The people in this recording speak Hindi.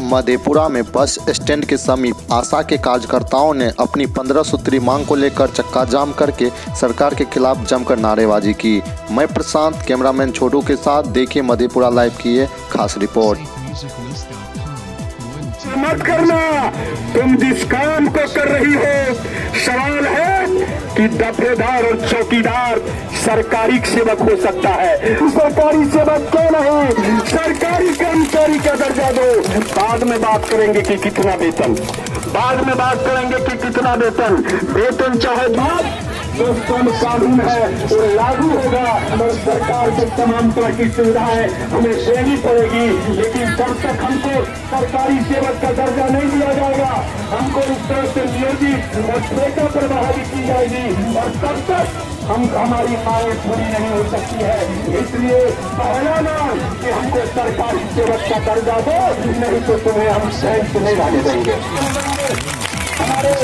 मधेपुरा में बस स्टैंड के समीप आशा के कार्यकर्ताओं ने अपनी पंद्रह सूत्री मांग को लेकर चक्का जाम करके सरकार के खिलाफ जमकर नारेबाजी की। मैं प्रशांत, कैमरामैन छोटू के साथ देखिए मधेपुरा लाइव की ये खास रिपोर्ट। मत करना, तुम जिस काम को कर रही हो, सवाल है कि दफेदार और चौकीदार सरकारी सेवक हो सकता है। सरकारी सेवक क्यों नहीं सरकारी कर्मचारी का दर्जा दो बाद में बात करेंगे कि कितना वेतन। बाद में बात करेंगे कि कितना वेतन। वेतन चाहे बात जो श्रम कानून है, वो लागू होगा। और सरकार को तमाम तरह की सुविधाएँ हमें देनी पड़ेगी, लेकिन जब तक हमको सरकारी सेवक का दर्जा नहीं दिया जाएगा हमको इस तरह से नियोजित और ठेका पर बहाली की जाएगी और तब तक हम हमारी मांगे पूरी नहीं हो सकती है। इसलिए पहला नाम कि हमको सरकारी सेवक का दर्जा दो, नहीं तो तुम्हें हम सैन तुम्हें रहने देंगे। हमारे